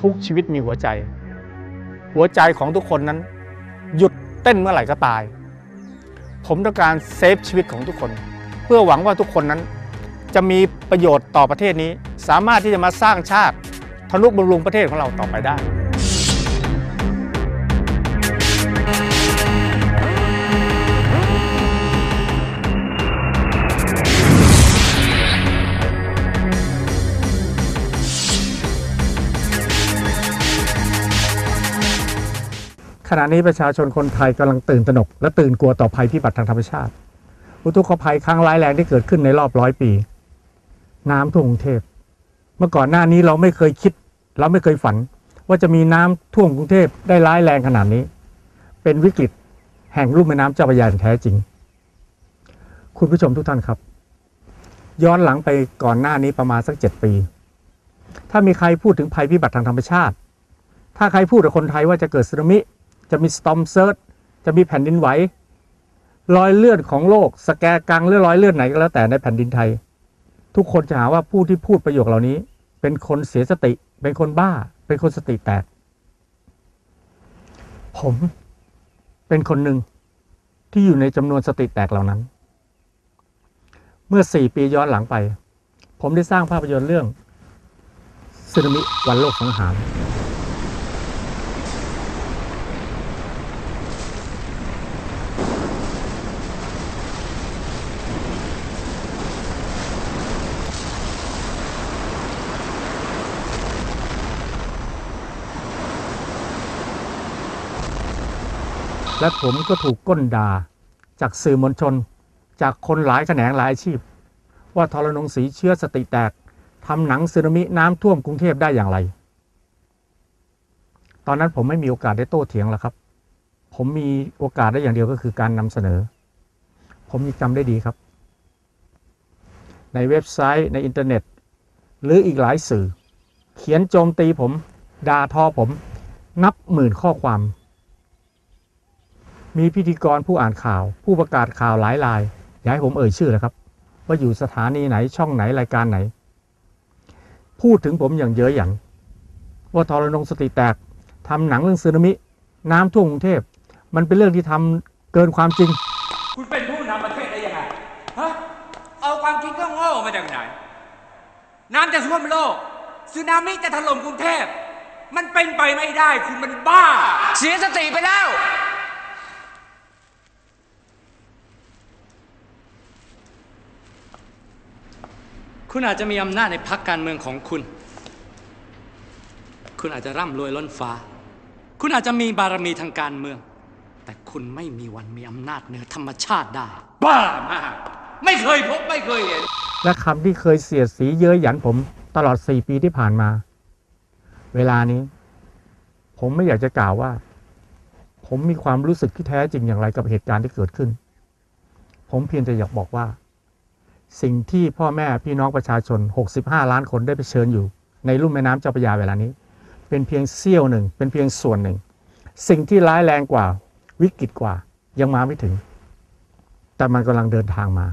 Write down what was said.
ทุกชีวิตมีหัวใจ หัวใจของทุกคนนั้น หยุดเต้นเมื่อไหร่ก็ตาย ผมต้องการเซฟชีวิตของทุกคน เพื่อหวังว่าทุกคนนั้น จะมีประโยชน์ต่อประเทศนี้ สามารถที่จะมาสร้างชาติทนุบำรุงประเทศของเราต่อไปได้ ขณะนี้ประชาชนคนไทยกำลังตื่นตระหนก และตื่นกลัวต่อภัยพิบัติทางธรรมชาติ อุทกภัยครั้งร้ายแรงที่เกิดขึ้นในรอบร้อยปี น้ำท่วมกรุงเทพเมื่อก่อนหน้านี้เราไม่เคยคิด เราไม่เคยฝัน ว่าจะมีน้ำท่วมกรุงเทพได้ร้ายแรงขนาดนี้ เป็นวิกฤตแห่งลุ่มแม่น้ำเจ้าพระยาแท้จริง คุณผู้ชมทุกท่านครับ ย้อนหลังไปก่อนหน้านี้ประมาณสักเจ็ดปี ถ้ามีใครพูดถึงภัยพิบัติทางธรรมชาติ ถ้าใครพูดกับคนไทยว่าจะเกิดสึนามิ จะมีสตอมเซิร์ชจะมีแผ่นดินไหวรอยเลื่อนของโลก สแกกังหรือรอยเลื่อนไหนก็แล้วแต่ในแผ่นดินไทย ทุกคนจะหาว่าผู้ที่พูดประโยคเหล่านี้ เป็นคนเสียสติ เป็นคนบ้า เป็นคนสติแตก ผมเป็นคนหนึ่งที่อยู่ในจำนวนสติแตกเหล่านั้น เมื่อสี่ปีย้อนหลังไป ผมได้สร้างภาพยนตร์เรื่องสึนามิวันโลกสังหาร และผมก็ถูกก้นด่า จากสื่อมวลชน จากคนหลายแขนงหลายอาชีพ ว่าทรนงสีเชื้อสติแตกทำหนังสึนามิน้ำท่วมกรุงเทพได้อย่างไร ตอนนั้นผมไม่มีโอกาสได้โต้เถียงแล้วครับ ผมมีโอกาสได้อย่างเดียวก็คือการนำเสนอ ผมยังจำได้ดีครับ ในเว็บไซต์ในอินเทอร์เน็ต หรืออีกหลายสื่อ เขียนโจมตีผมด่าทอผม นับหมื่นข้อความ มีพิธีกรผู้อ่านข่าว ผู้ประกาศข่าวหลายรายอย่าให้ผมเอ่ยชื่อนะครับ ว่าอยู่สถานีไหนช่องไหนรายการไหน พูดถึงผมอย่างเย้ยหยันว่าทรนงสติแตกทำหนังเรื่องสึนามิ น้ำท่วมกรุงเทพมันเป็นเรื่องที่ทำเกินความจริง คุณเป็นผู้นำประเทศได้ยังไงฮะเอาความจริงก็โง่มาจากไหน น้ำจะท่วมโลกสึนามิจะถล่มกรุงเทพมันเป็นไปไม่ได้คุณมันบ้า เสียสติไปแล้ว คุณอาจจะมีอำนาจในพักการเมืองของคุณ คุณอาจจะร่ำรวยล้นฟ้า คุณอาจจะมีบารมีทางการเมือง แต่คุณไม่มีวันมีอำนาจเหนือธรรมชาติได้ บ้ามาก ไม่เคยพบไม่เคยเห็น และคำที่เคยเสียดสีเย้ยหยันผมตลอด 4 ปีที่ผ่านมา เวลานี้ ผมไม่อยากจะกล่าวว่า ผมมีความรู้สึกที่แท้จริงอย่างไรกับเหตุการณ์ที่เกิดขึ้น ผมเพียงแต่อยากบอกว่า สิ่งที่พ่อแม่พี่น้องประชาชน 65 ล้านคนได้เผชิญอยู่ ในลุ่มแม่น้ำเจ้าพระยาเวลานี้ เป็นเพียงเสี้ยวหนึ่ง เป็นเพียงส่วนหนึ่ง สิ่งที่ร้ายแรงกว่าวิกฤตกว่ายังมาไม่ถึง แต่มันกำลังเดินทางมา